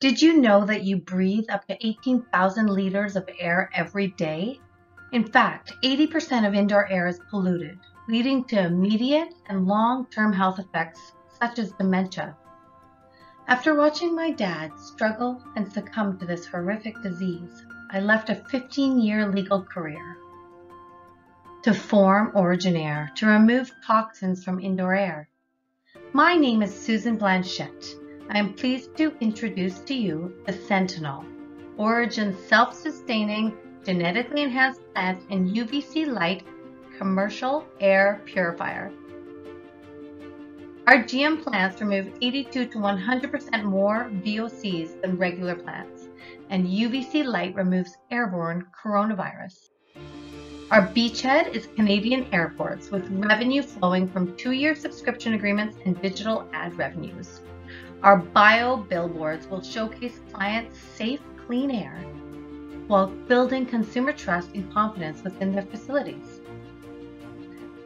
Did you know that you breathe up to 18,000 liters of air every day? In fact, 80% of indoor air is polluted, leading to immediate and long term health effects such as dementia. After watching my dad struggle and succumb to this horrific disease, I left a 15 year legal career to form Origen Air to remove toxins from indoor air. My name is Susan Blanchette. I am pleased to introduce to you the Sentinel, Origen's self sustaining, genetically enhanced plant and UVC light commercial air purifier. Our GM plants remove 82 to 100% more VOCs than regular plants, and UVC light removes airborne coronavirus. Our beachhead is Canadian airports with revenue flowing from two year subscription agreements and digital ad revenues. Our bio billboards will showcase clients safe, clean air while building consumer trust and confidence within their facilities.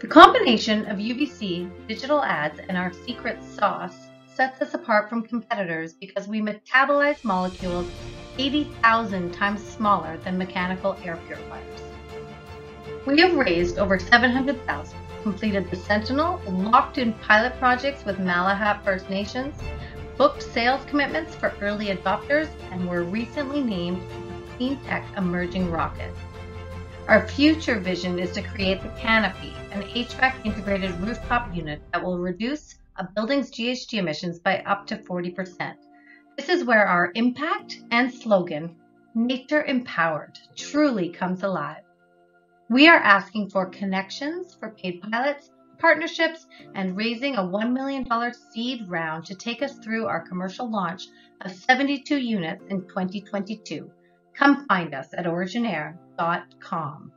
The combination of UVC, digital ads, and our secret sauce sets us apart from competitors because we metabolize molecules 80,000 times smaller than mechanical air purifiers. We have raised over 700,000, completed the Sentinel, locked in pilot projects with Malahat First Nations, booked sales commitments for early adopters, and were recently named Clean Tech Emerging Rocket. Our future vision is to create the Canopy, an HVAC integrated rooftop unit that will reduce a building's GHG emissions by up to 40%. This is where our impact and slogan, Nature Empowered, truly comes alive. We are asking for connections for paid pilots, partnerships, and raising a $1 million seed round to take us through our commercial launch of 72 units in 2022. Come find us at origenair.com.